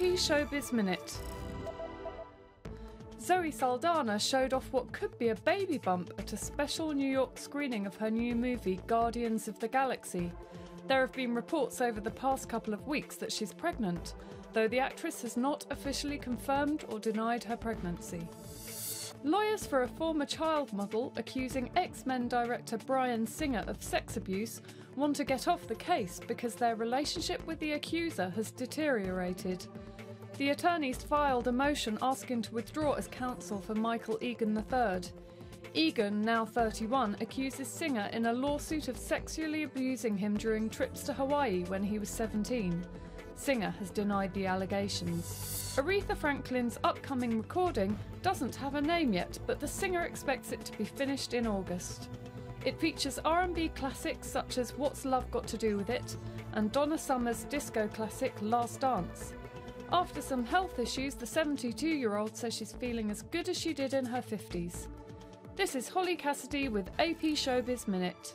Showbiz Minute. Zoe Saldana showed off what could be a baby bump at a special New York screening of her new movie Guardians of the Galaxy. There have been reports over the past couple of weeks that she's pregnant, though the actress has not officially confirmed or denied her pregnancy. Lawyers for a former child model accusing X Men director Bryan Singer of sex abuse want to get off the case because their relationship with the accuser has deteriorated. The attorneys filed a motion asking to withdraw as counsel for Michael Egan III. Egan, now 31, accuses Singer in a lawsuit of sexually abusing him during trips to Hawaii when he was 17. Singer has denied the allegations. Aretha Franklin's upcoming recording doesn't have a name yet, but the singer expects it to be finished in August. It features R&B classics such as What's Love Got to Do with It and Donna Summer's disco classic Last Dance. After some health issues, the 72-year-old says she's feeling as good as she did in her 50s. This is Holly Cassidy with AP Showbiz Minute.